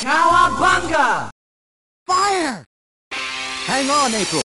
Cowabunga! Fire! Hang on, April.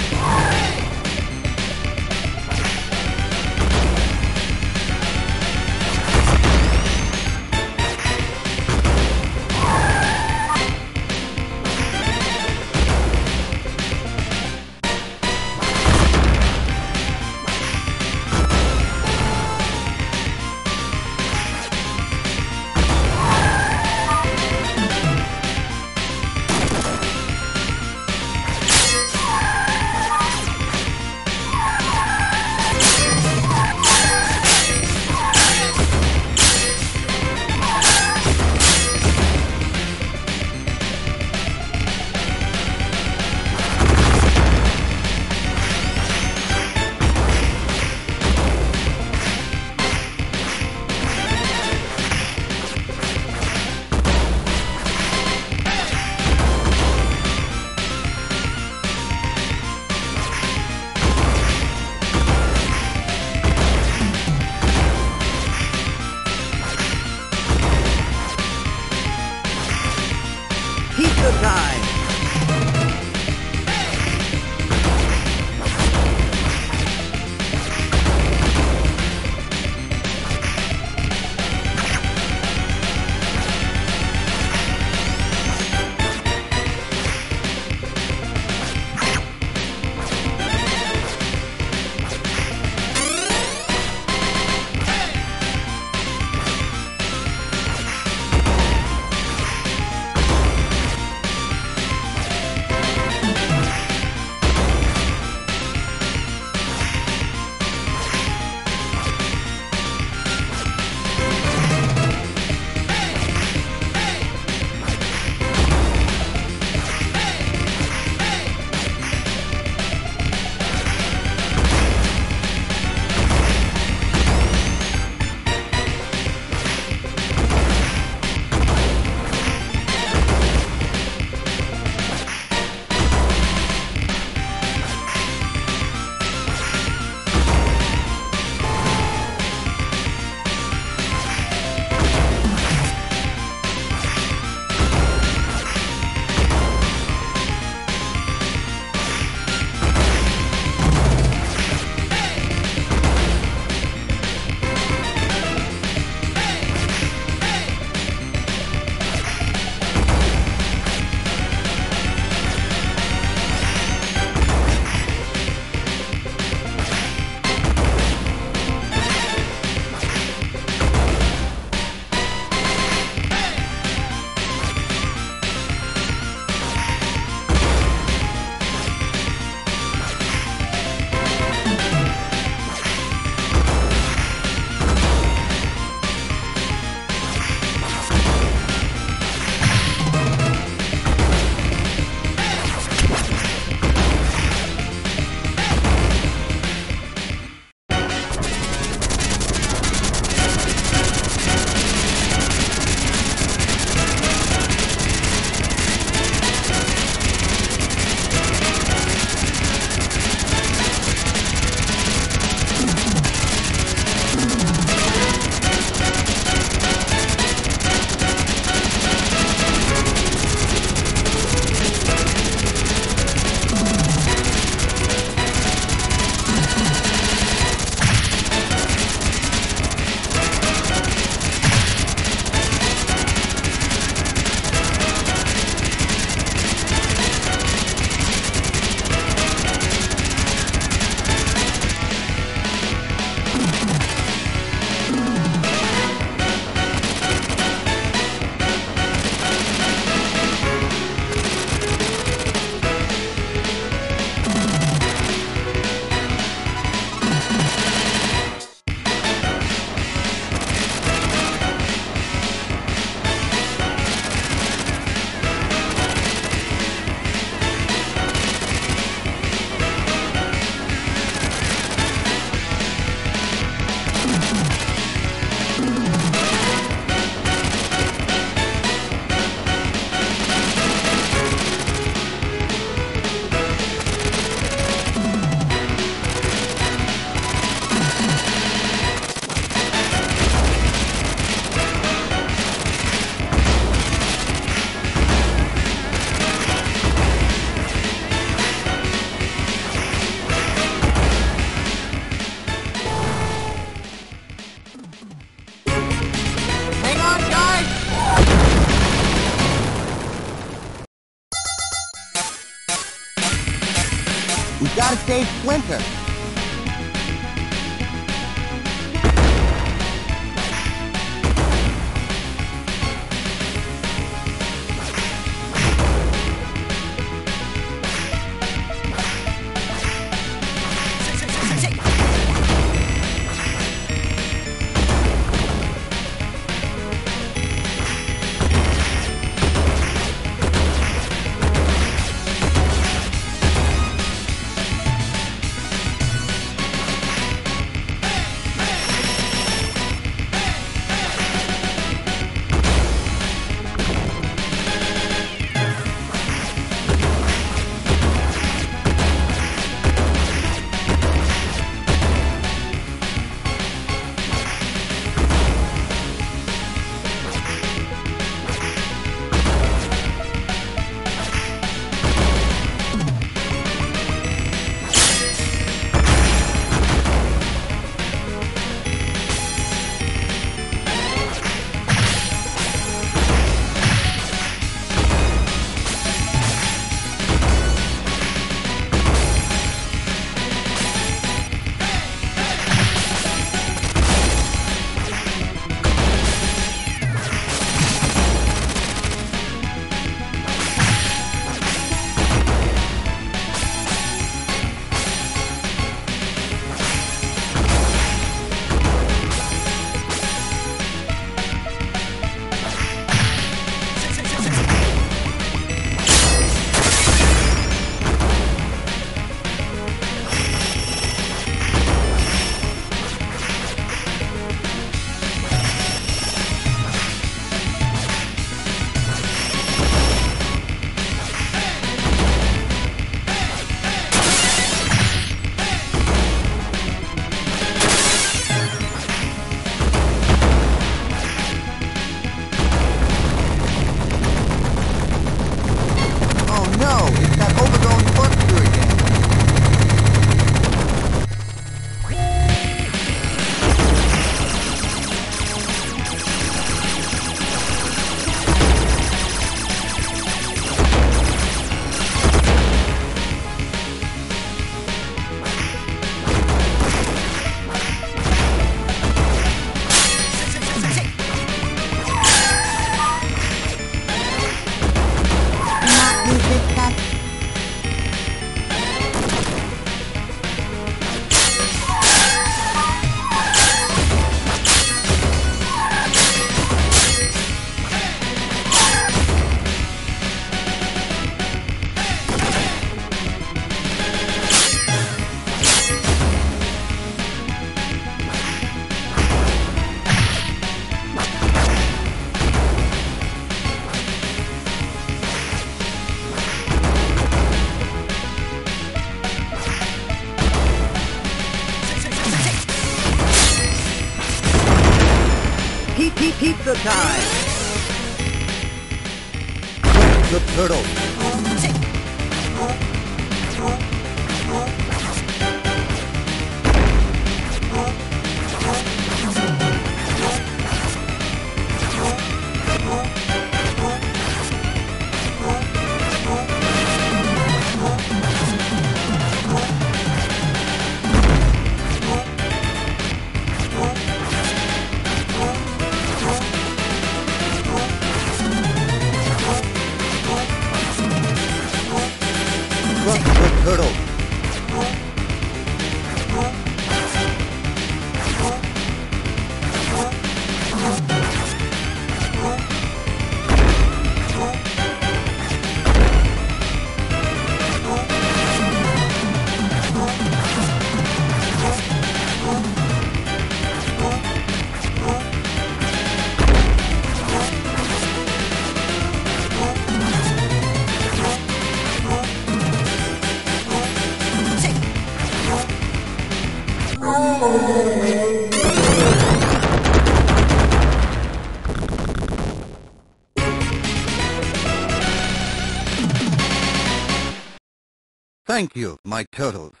Thank you, my turtles.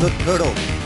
The turtle.